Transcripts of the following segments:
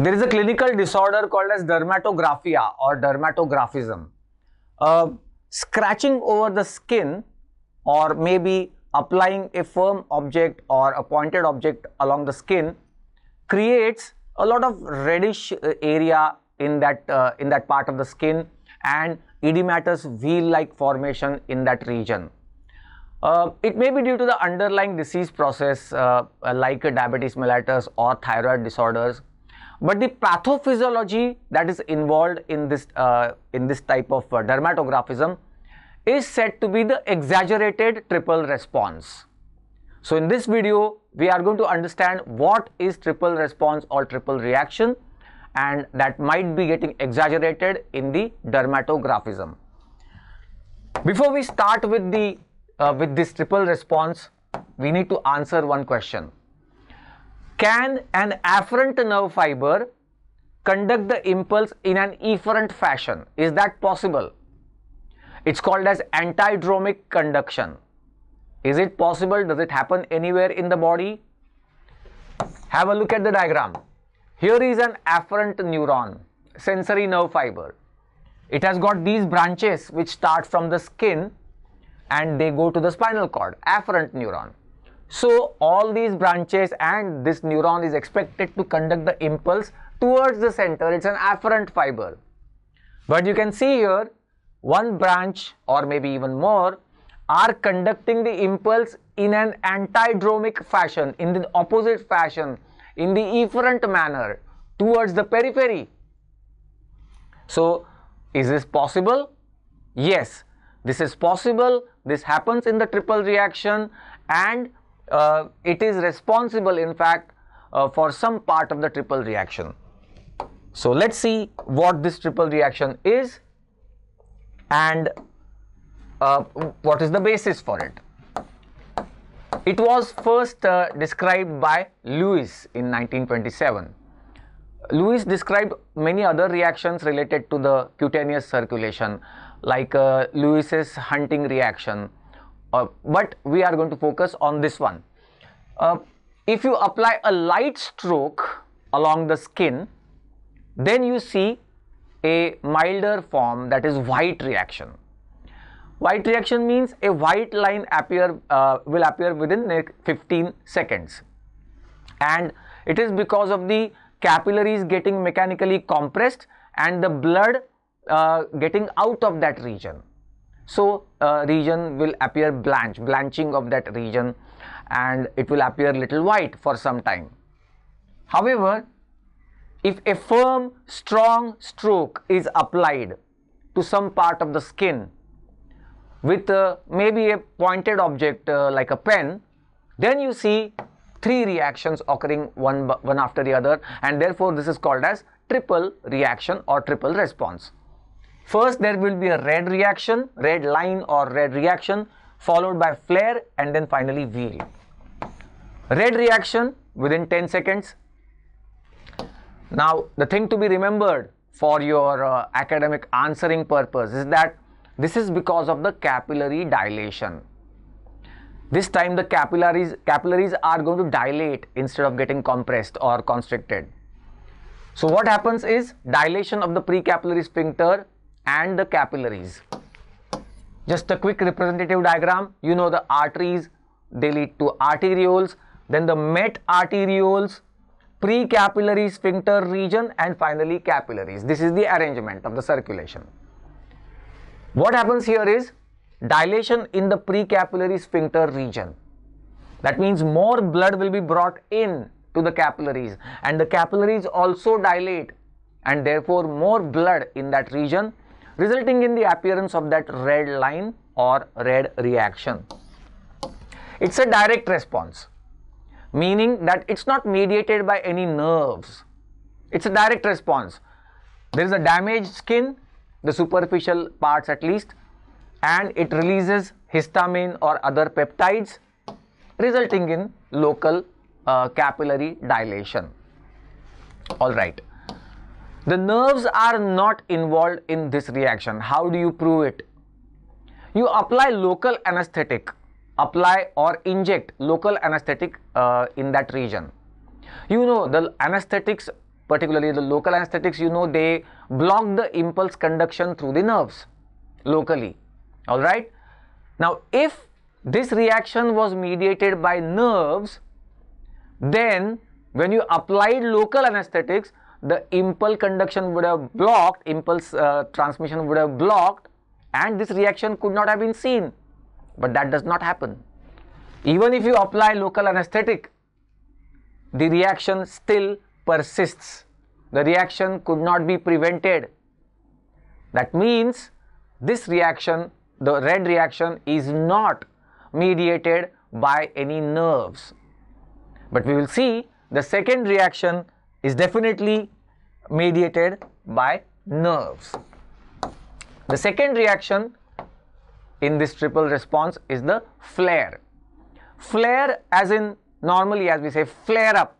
There is a clinical disorder called as dermatographia or dermatographism. Uh, scratching over the skin or maybe applying a firm object or a pointed object along the skin creates a lot of reddish uh, area in that uh, in that part of the skin and edematous wheal like formation in that region uh, it may be due to the underlying disease process uh, like diabetes mellitus or thyroid disorders but the pathophysiology that is involved in this uh, in this type of uh, dermatographism is said to be the exaggerated triple response. So in this video we are going to understand what is triple response or triple reaction and that might be getting exaggerated in the dermatographism. Before we start with the uh, with this triple response we need to answer one question can an afferent nerve fiber conduct the impulse in an efferent fashion? Is that possible? It's called as antidromic conduction. Is it possible? Does it happen anywhere in the body? Have a look at the diagram. Here is an afferent neuron, sensory nerve fiber. It has got these branches which start from the skin and they go to the spinal cord, afferent neuron. So all these branches and this neuron is expected to conduct the impulse towards the center. It's an afferent fiber. But you can see here one branch or maybe even more are conducting the impulse in an antidromic fashion, in the opposite fashion, in the efferent manner towards the periphery. So is this possible? Yes, this is possible. This happens in the triple reaction and uh, it is responsible in fact uh, for some part of the triple reaction. So let's see what this triple reaction is and uh, what is the basis for it. It was first uh, described by Lewis in 1927. Lewis described many other reactions related to the cutaneous circulation like uh, Lewis's Hunting reaction uh, but we are going to focus on this one. Uh, if you apply a light stroke along the skin, then you see a milder form that is white reaction. White reaction means a white line appear uh, will appear within 15 seconds and it is because of the capillaries getting mechanically compressed and the blood uh, getting out of that region so uh, region will appear blanch blanching of that region and it will appear little white for some time. However if a firm strong stroke is applied to some part of the skin with uh, maybe a pointed object uh, like a pen then you see three reactions occurring one one after the other and therefore this is called as triple reaction or triple response First, there will be a red reaction, red line or red reaction, followed by flare and then finally wheal. Red reaction within 10 seconds. Now, the thing to be remembered for your uh, academic answering purpose is that this is because of the capillary dilation. This time the capillaries, capillaries are going to dilate instead of getting compressed or constricted. So what happens is dilation of the precapillary sphincter and the capillaries. Just a quick representative diagram, you know the arteries, they lead to arterioles, then the met arterioles, precapillary sphincter region and finally capillaries. This is the arrangement of the circulation. What happens here is dilation in the precapillary sphincter region. That means more blood will be brought in to the capillaries and the capillaries also dilate and therefore more blood in that region resulting in the appearance of that red line or red reaction. It's a direct response, meaning that it's not mediated by any nerves. It's a direct response. There is a damaged skin, the superficial parts at least, and it releases histamine or other peptides, resulting in local uh, capillary dilation. All right. The nerves are not involved in this reaction. How do you prove it? You apply local anesthetic, apply or inject local anesthetic uh, in that region. You know the anesthetics particularly the local anesthetics, you know, they block the impulse conduction through the nerves locally. All right. Now, if this reaction was mediated by nerves, then when you applied local anesthetics, the impulse conduction would have blocked, impulse uh, transmission would have blocked, and this reaction could not have been seen. But that does not happen. Even if you apply local anesthetic, the reaction still persists. The reaction could not be prevented. That means this reaction, the red reaction, is not mediated by any nerves. But we will see the second reaction is definitely mediated by nerves. The second reaction in this triple response is the flare. Flare as in normally as we say flare up,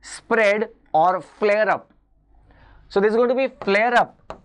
spread or flare up. So there is going to be flare up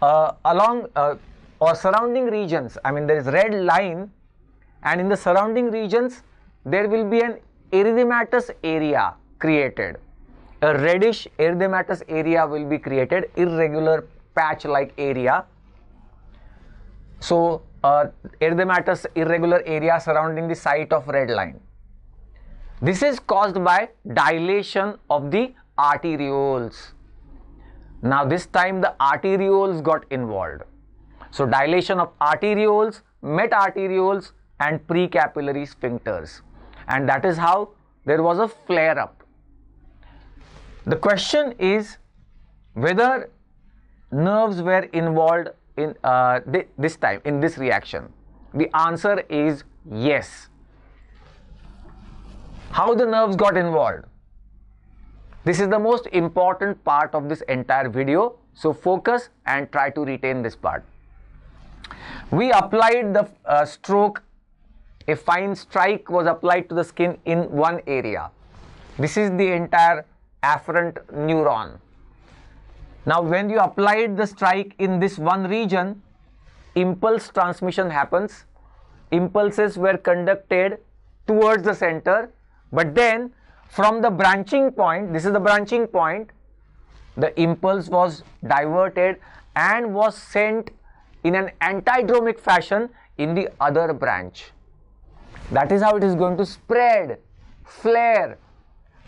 uh, along uh, or surrounding regions. I mean there is red line and in the surrounding regions there will be an erythematous area created. A reddish erythematous area will be created, irregular patch like area. So, uh, erythematous irregular area surrounding the site of red line. This is caused by dilation of the arterioles. Now, this time the arterioles got involved. So, dilation of arterioles, metarterioles, and precapillary sphincters and that is how there was a flare up. The question is whether nerves were involved in uh, th this time in this reaction. The answer is yes. How the nerves got involved? This is the most important part of this entire video. So focus and try to retain this part. We applied the uh, stroke a fine strike was applied to the skin in one area. This is the entire afferent neuron. Now, when you applied the strike in this one region, impulse transmission happens. Impulses were conducted towards the center, but then from the branching point, this is the branching point, the impulse was diverted and was sent in an antidromic fashion in the other branch. That is how it is going to spread, flare.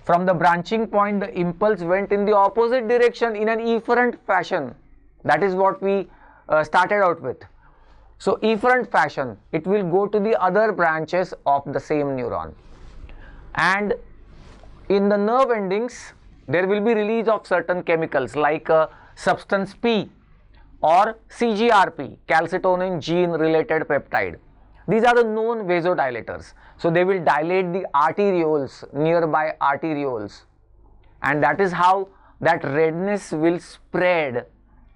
From the branching point, the impulse went in the opposite direction in an efferent fashion. That is what we uh, started out with. So, efferent fashion, it will go to the other branches of the same neuron. And in the nerve endings, there will be release of certain chemicals like uh, substance P or CGRP, calcitonin gene related peptide. These are the known vasodilators. So they will dilate the arterioles, nearby arterioles. And that is how that redness will spread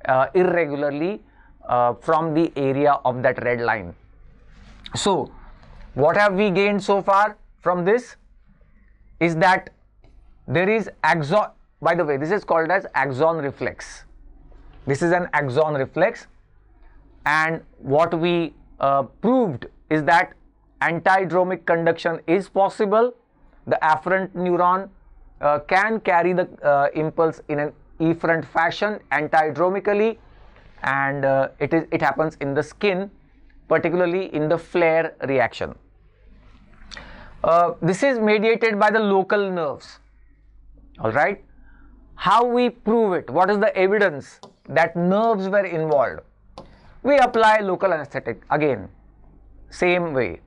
uh, irregularly uh, from the area of that red line. So, what have we gained so far from this? Is that there is axon, by the way, this is called as axon reflex. This is an axon reflex, and what we uh, proved is that antidromic conduction is possible. The afferent neuron uh, can carry the uh, impulse in an efferent fashion antidromically and uh, it is it happens in the skin particularly in the flare reaction. Uh, this is mediated by the local nerves. All right. How we prove it? What is the evidence that nerves were involved? We apply local anesthetic again same way.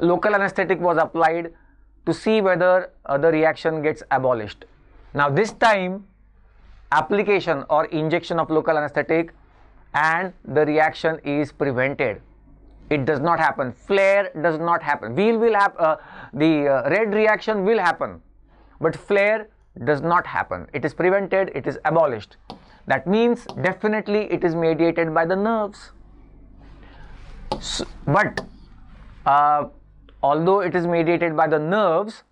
Local anesthetic was applied to see whether uh, the reaction gets abolished. Now this time application or injection of local anesthetic and the reaction is prevented. It does not happen. Flare does not happen. Wheal will have uh, the uh, red reaction will happen, but flare does not happen. It is prevented. It is abolished. That means definitely it is mediated by the nerves. So, but uh, although it is mediated by the nerves,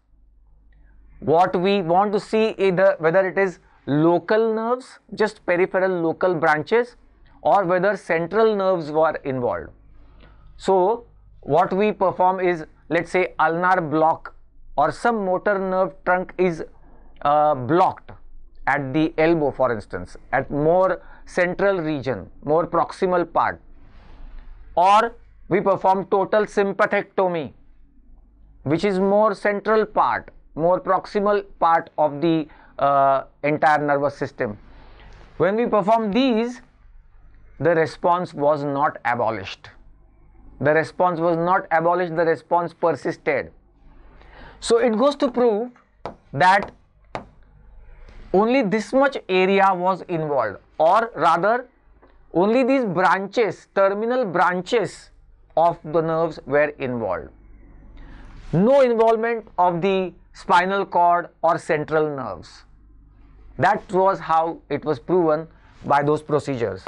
what we want to see either whether it is local nerves, just peripheral local branches, or whether central nerves were involved. So, what we perform is let's say ulnar block or some motor nerve trunk is uh, blocked at the elbow for instance at more central region more proximal part or we perform total sympathectomy which is more central part more proximal part of the uh, entire nervous system. When we perform these the response was not abolished. The response was not abolished the response persisted. So it goes to prove that only this much area was involved or rather only these branches terminal branches of the nerves were involved. No involvement of the spinal cord or central nerves. That was how it was proven by those procedures.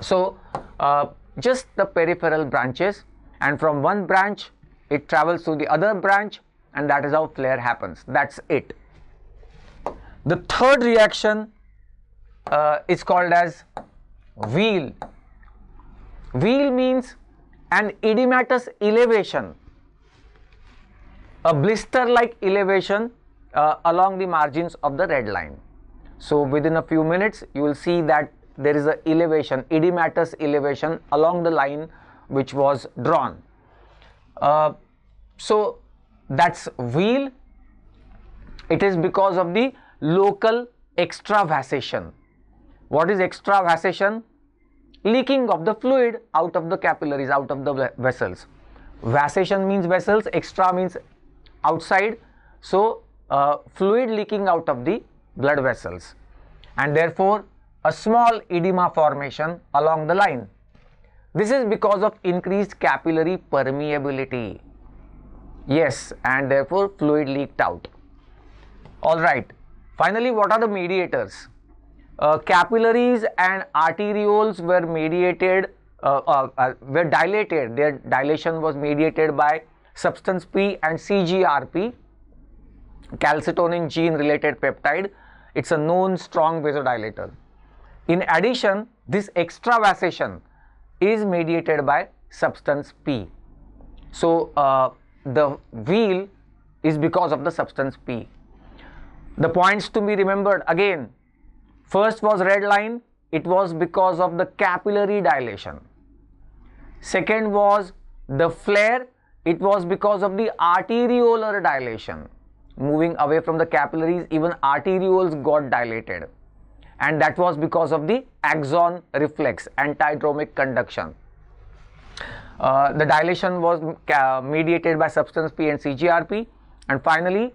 So uh, just the peripheral branches and from one branch it travels to the other branch and that is how flare happens. That's it. The third reaction uh, is called as wheal. Wheel means an edematous elevation, a blister like elevation uh, along the margins of the red line. So, within a few minutes, you will see that there is a elevation, edematous elevation along the line which was drawn. Uh, so, that's wheal. It is because of the local extravasation. What is extravasation? Leaking of the fluid out of the capillaries, out of the vessels. Vasation means vessels, extra means outside. So, uh, fluid leaking out of the blood vessels and therefore a small edema formation along the line. This is because of increased capillary permeability. Yes, and therefore fluid leaked out. All right. Finally, what are the mediators? Uh, capillaries and arterioles were mediated, uh, uh, uh, were dilated. Their dilation was mediated by substance P and CGRP, calcitonin gene related peptide. It's a known strong vasodilator. In addition, this extravasation is mediated by substance P. So, uh, the wheal is because of the substance P. The points to be remembered again first was red line, it was because of the capillary dilation. Second was the flare, it was because of the arteriolar dilation. Moving away from the capillaries, even arterioles got dilated, and that was because of the axon reflex, antidromic conduction. Uh, the dilation was uh, mediated by substance P and CGRP, and finally,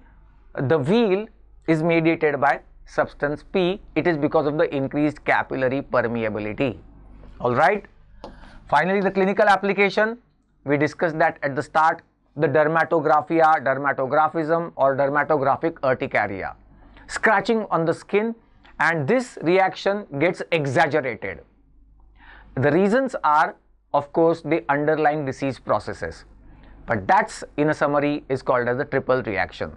the wheal is mediated by substance P. It is because of the increased capillary permeability. All right. Finally, the clinical application. We discussed that at the start. The dermatographia, dermatographism or dermatographic urticaria. Scratching on the skin and this reaction gets exaggerated. The reasons are of course the underlying disease processes but that's in a summary is called as the triple reaction.